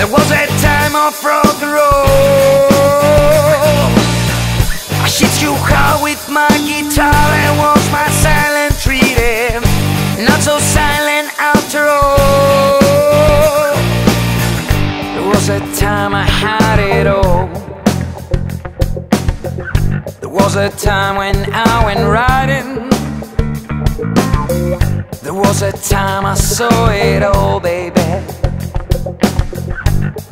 of rock and roll. I hit you hard with my guitar and was my silent treaty. Not so silent after all. There was a time I had it all. There was a time when I went riding. There was a time I saw it all,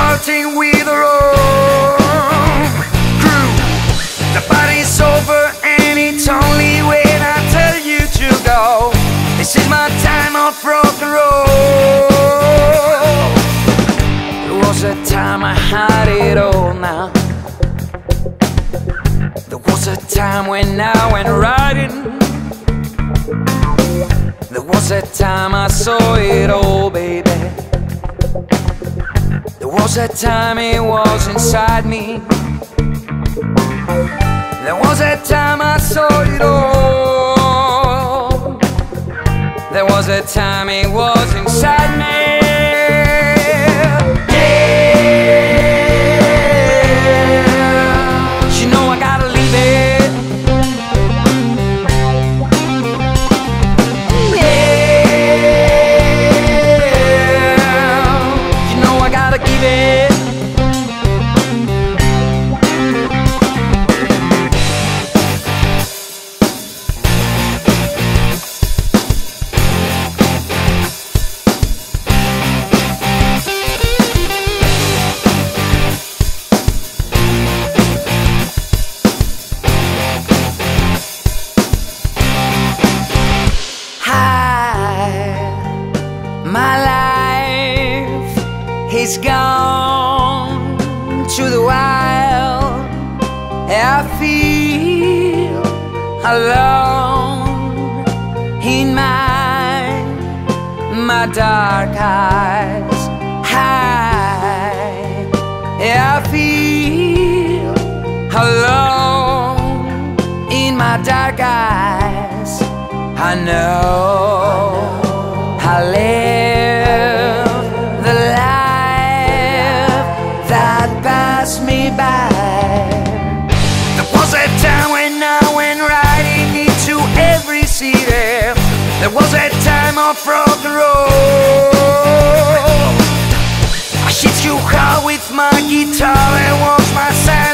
parting with the wrong crew. The party's over and it's only when I tell you to go. This is my time of rock and roll. There was a time I had it all now. There was a time when I went riding. There was a time I saw it all, was a time it was inside me. There was a time I saw it all. There was a time it was inside me. I is gone to the wild. I feel alone in my my dark eyes. Hi, I feel alone in my dark eyes. I know There was a time when I went riding into every city. There was a time of rock and roll. I hit you hard with my guitar and was my silent